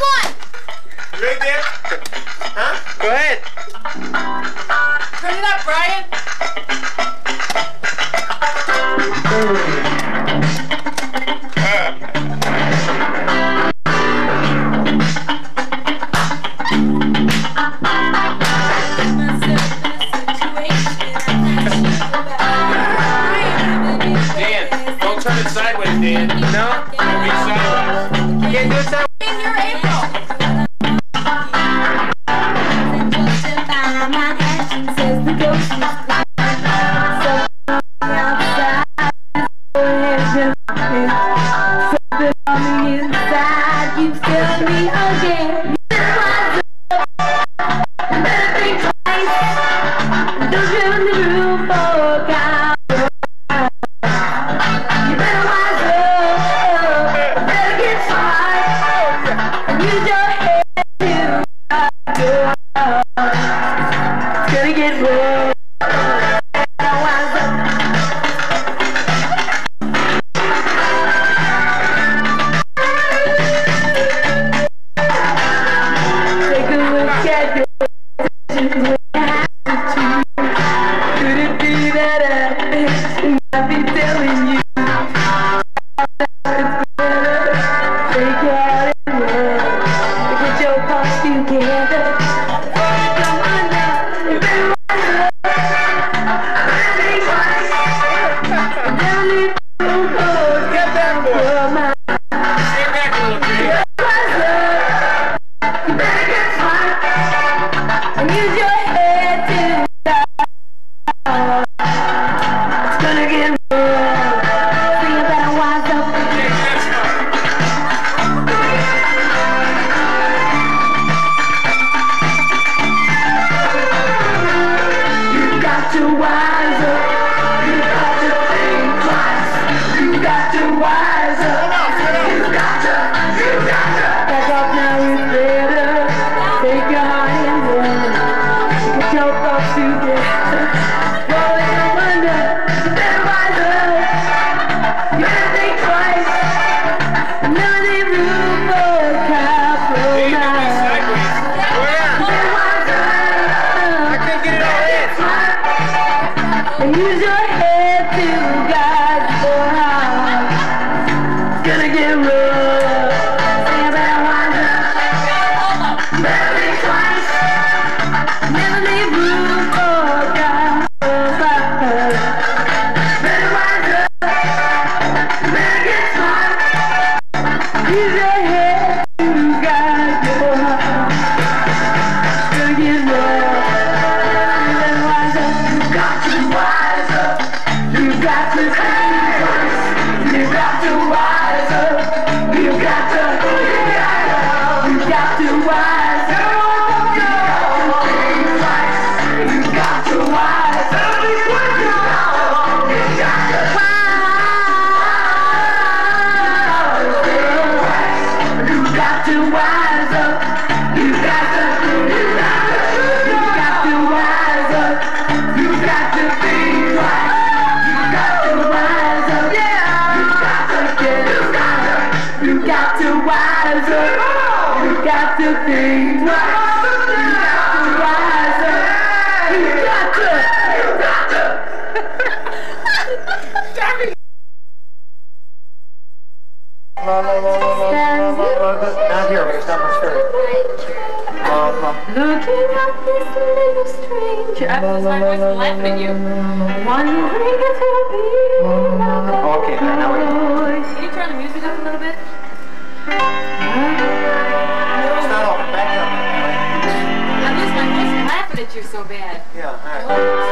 one. Right there? Huh? Go ahead. Turn it up, Brian. Dan, don't turn it sideways, Dan. No? Can't do it sideways in your April. that up. everything right. Not here, it's not my skirt. Looking at this little stranger. I was like, I laughing at you. Wondering if it'll be another Okay, now we. Can you turn the music up a little bit? so bad. Yeah,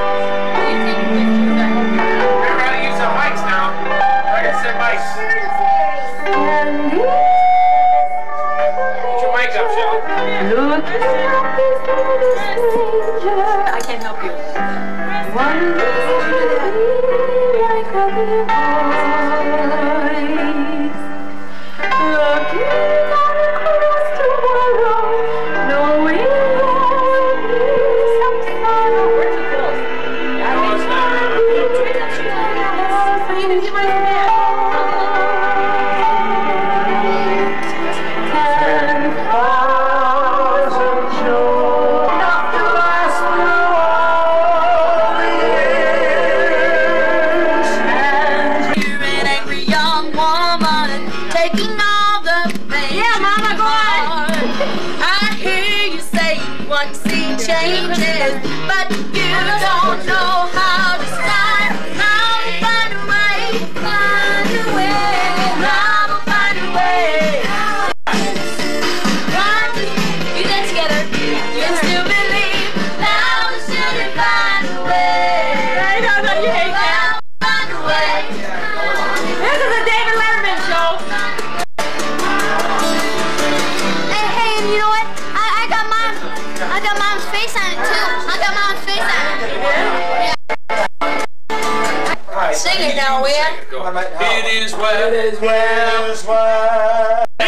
is well. It is well, is well.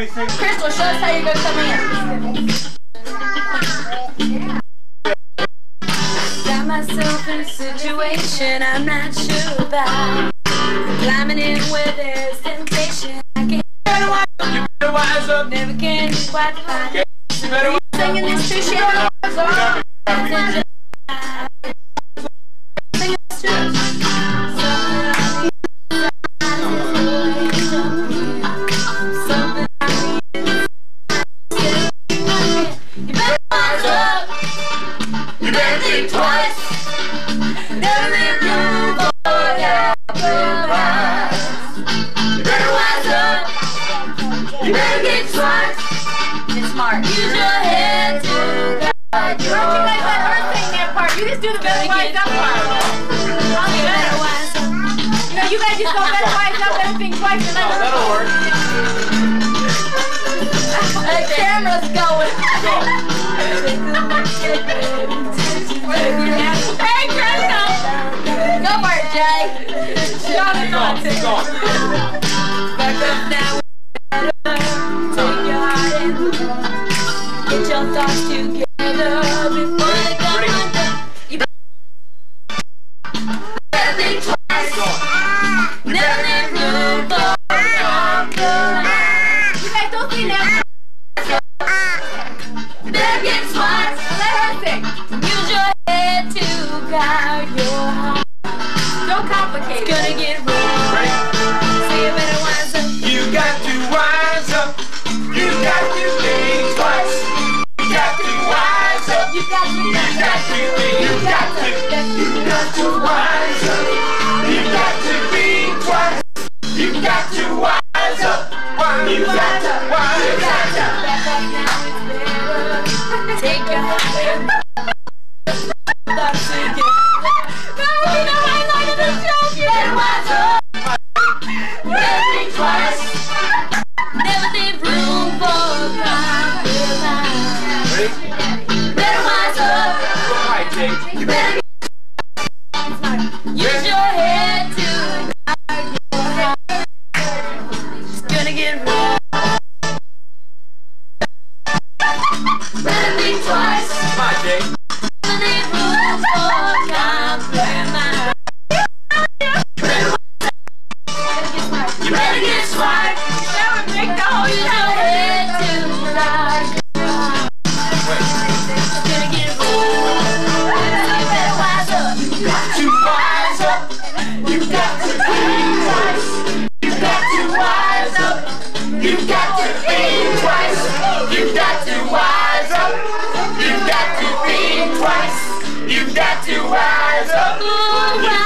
Which black? Crystal, show us how you're gonna come in. Got myself in a situation I'm not sure about. Climbing in where there's temptation. I can't You better wise up. never can quite find. You better Singing this true shit. Singing this true. You better think twice. Never live your forever. You better wise up. You better get smart. Get smart. Use your head to guide your Don't you guys let her sing that part. You just do the better wise up part. I'll do that. You know, you guys just go better wise up everything twice and let her. That'll work. The camera's going. take off. Now, take your heart and. Get your thoughts together before they go under. You better think twice. Never better move on the. You guys don't see now. Better get. Let her think. Use your head to guide you. got to you got to, you got to wise up. You got to be wise. You got to wise up. You got to wise up. you rise up. Ooh,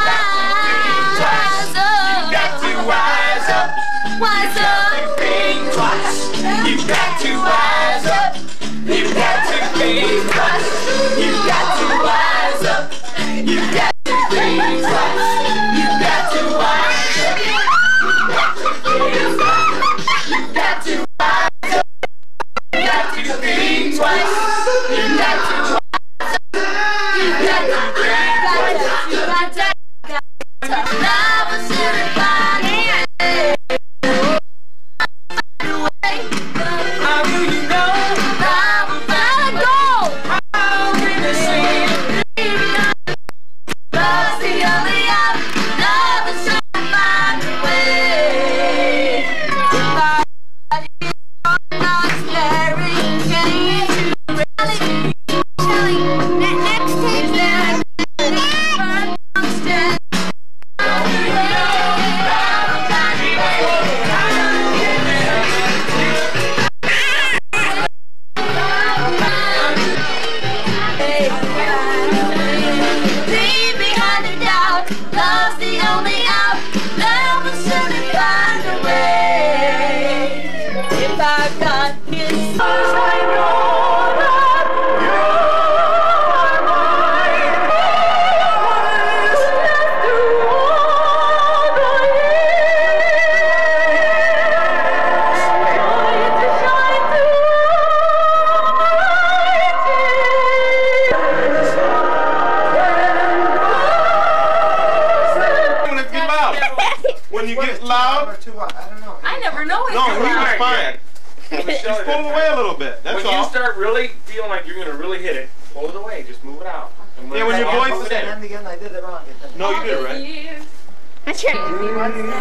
I tried. If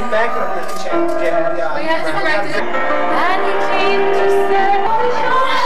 back up the check, get out of the And he came to say,